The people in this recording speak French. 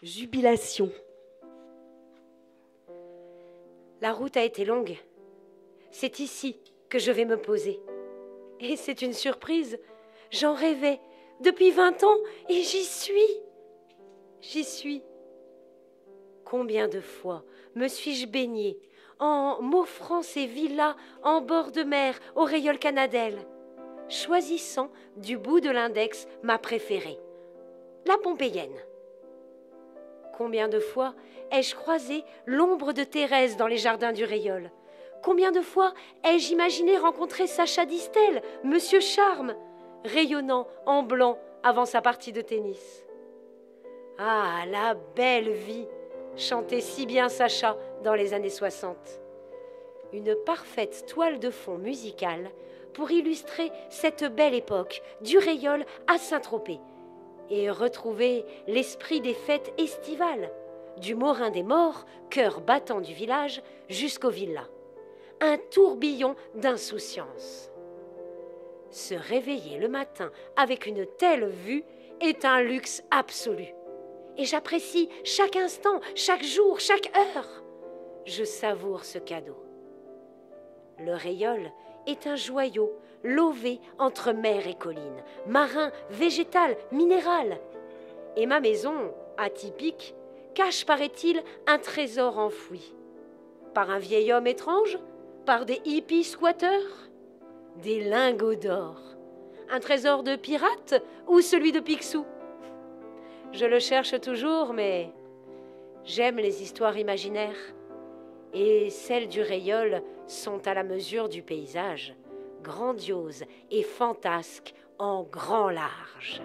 Jubilation. La route a été longue. C'est ici que je vais me poser. Et c'est une surprise. J'en rêvais depuis vingt ans et j'y suis. J'y suis. Combien de fois me suis-je baignée en m'offrant ces villas en bord de mer au rayol canadelle, choisissant du bout de l'index ma préférée, la Pompéienne. Combien de fois ai-je croisé l'ombre de Thérèse dans les jardins du Rayol Combien de fois ai-je imaginé rencontrer Sacha Distel, Monsieur Charme, rayonnant en blanc avant sa partie de tennis? Ah, la belle vie chantait si bien Sacha dans les années 60. Une parfaite toile de fond musicale pour illustrer cette belle époque du Rayol à Saint-Tropez et retrouver l'esprit des fêtes estivales, du Morin des Morts, cœur battant du village, jusqu'aux villas. Un tourbillon d'insouciance. Se réveiller le matin avec une telle vue est un luxe absolu. Et j'apprécie chaque instant, chaque jour, chaque heure. Je savoure ce cadeau. Le rayol est un joyau lové entre mer et colline, marin, végétal, minéral. Et ma maison, atypique, cache, paraît-il, un trésor enfoui. Par un vieil homme étrange Par des hippies squatteurs Des lingots d'or Un trésor de pirate ou celui de Picsou? Je le cherche toujours, mais j'aime les histoires imaginaires. Et celles du Rayol sont à la mesure du paysage grandiose et fantasque en grand large.